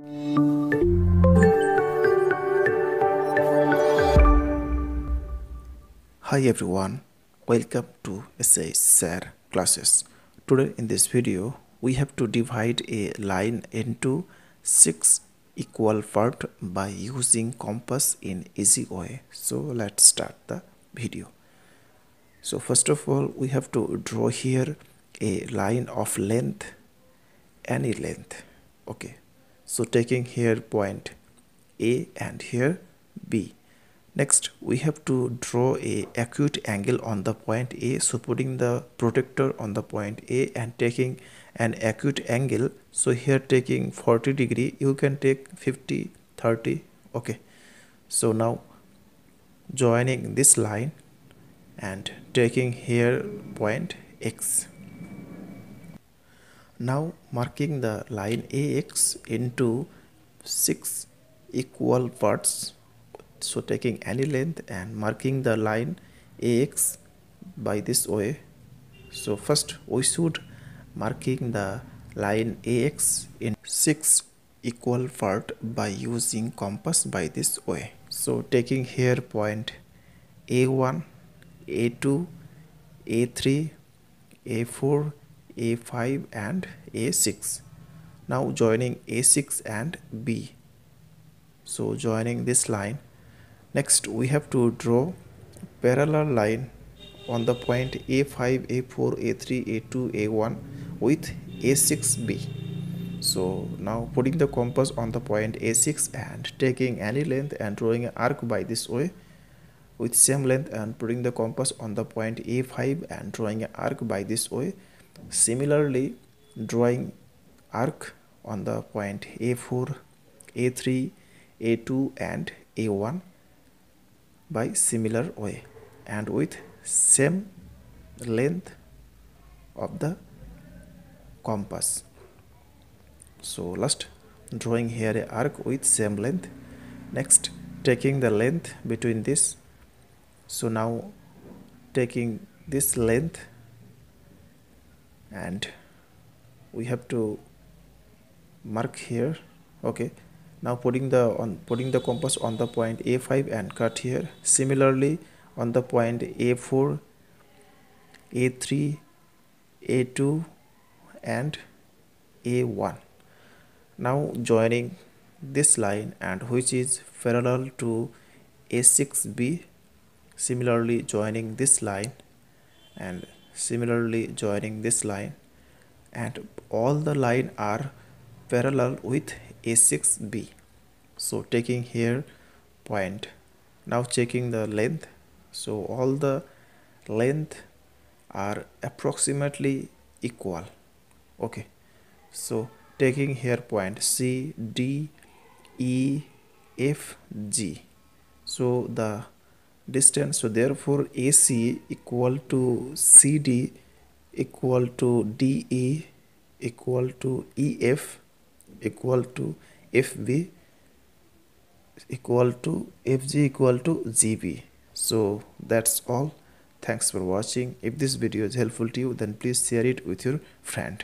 Hi everyone, welcome to SH SIR classes. Today in this video, we have to divide a line into six equal part by using compass in easy way. So let's start the video. So first of all, we have to draw here a line of length, any length. Okay. So taking here point A and here B. Next we have to draw a acute angle on the point a. So putting the protractor on the point a and taking an acute angle. So here taking 40 degree you can take 50 30 okay. So now joining this line and taking here point x now marking the line ax into six equal parts. So taking any length and marking the line ax by this way so first we should marking the line ax in six equal part by using compass by this way so taking here point a1 a2 a3 a4 a5 and a6 now joining a6 and b. So joining this line. Next we have to draw parallel line on the point a5 a4 a3 a2 a1 with a6b so now putting the compass on the point a6 and taking any length and drawing an arc by this way with same length and putting the compass on the point a5 and drawing an arc by this way similarly drawing arc on the point a4 a3 a2 and a1 by similar way and with same length of the compass. So last drawing here a arc with same length. Next taking the length between this. So now taking this length and we have to mark here. Okay. Now putting the on putting the compass on the point a5 and cut here. Similarly on the point a4 a3 a2 and a1 now joining this line and which is parallel to a6b similarly joining this line and similarly joining this line and all the line are parallel with a6b so taking here point. Now checking the length. So all the length are approximately equal. Okay. So taking here point c d e f g. So the distance. So therefore ac equal to cd equal to de equal to ef equal to fb equal to fg equal to gb so that's all. Thanks for watching. If this video is helpful to you then please share it with your friend